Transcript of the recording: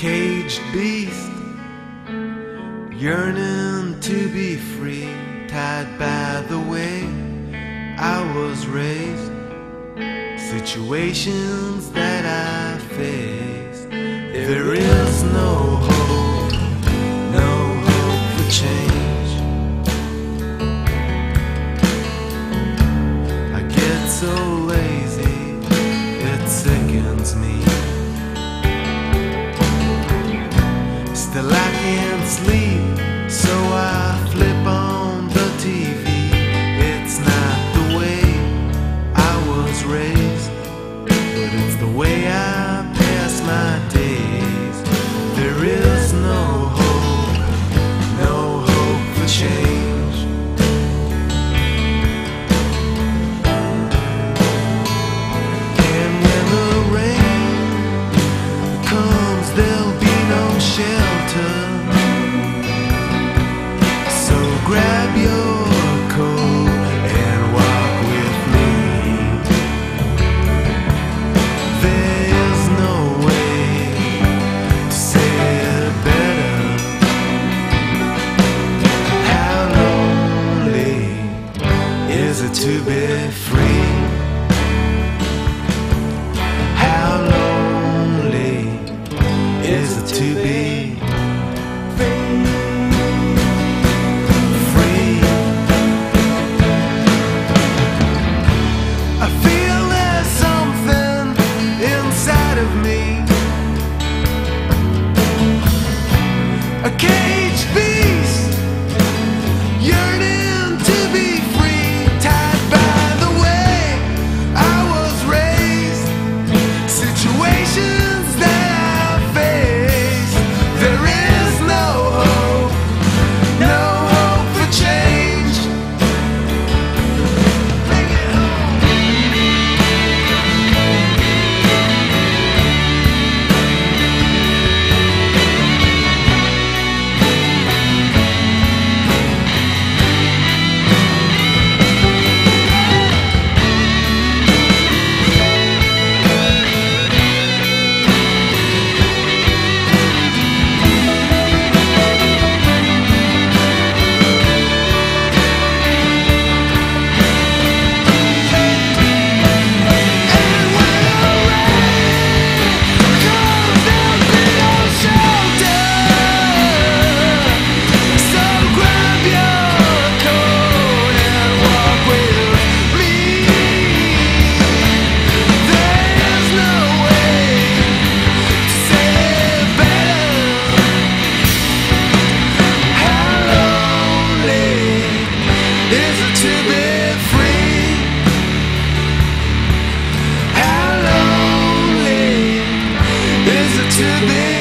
caged beast yearning to be free tied by the way I was raised. Situations that I face there is no hope no hope for change. I get so lazy it sickens me. sleep. to be free. to be